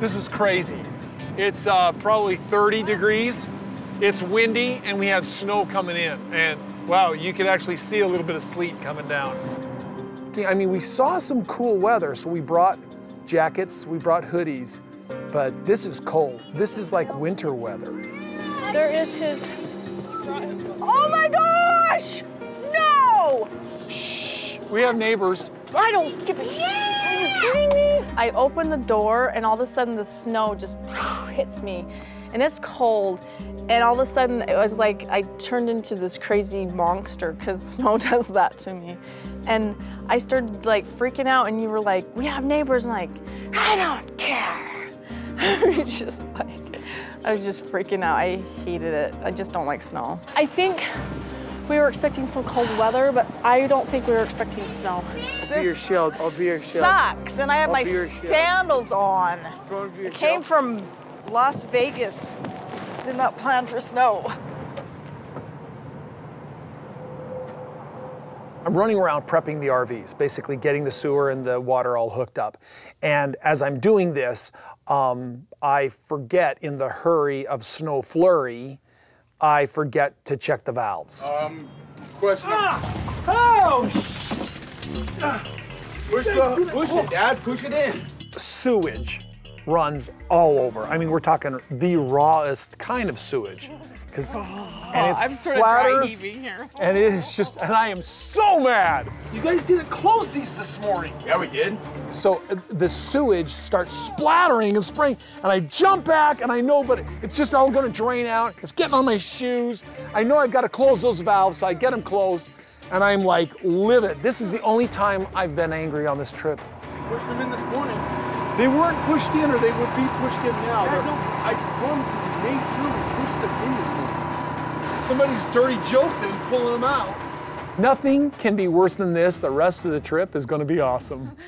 This is crazy. It's uh, probably 30 degrees. It's windy, and we have snow coming in. And wow, you can actually see a little bit of sleet coming down. I mean, we saw some cool weather, so we brought jackets, we brought hoodies, but this is cold. This is like winter weather. There is his. Oh my gosh! No! Shh, we have neighbors. I don't give a shit. Are you kidding me? I open the door and all of a sudden the snow just hits me. And it's cold. And all of a sudden it was like I turned into this crazy monster because snow does that to me. And I started like freaking out and you were like, we have neighbors. And like, I don't care. just like, I was just freaking out. I hated it. I just don't like snow. I think we were expecting some cold weather, but I don't think we were expecting snow. I'll be your shield. I'll be your shield. Sucks, and I have I'll my be your shield. sandals on. I'll It came shield. from Las Vegas. Did not plan for snow. I'm running around prepping the RVs, basically getting the sewer and the water all hooked up. And as I'm doing this, um, I forget in the hurry of snow flurry, I forget to check the valves. Um, question. Oh! Push the, push it, Dad. Push it in. Sewage runs all over. I mean, we're talking the rawest kind of sewage. 'Cause- and it splatters, and it is just, and I am so mad. You guys didn't close these this morning. Yeah, we did. So uh, the sewage starts splattering and spraying, and I jump back, and I know, but it's just all gonna drain out. It's getting on my shoes. I know I've got to close those valves, so I get them closed, and I'm like livid. This is the only time I've been angry on this trip. Pushed them in this morning. They weren't pushed in, or they would be pushed in now. I They're- I wanted to make sure we pushed them in this morning. Somebody's dirty joke them pulling them out. Nothing can be worse than this. The rest of the trip is going to be awesome.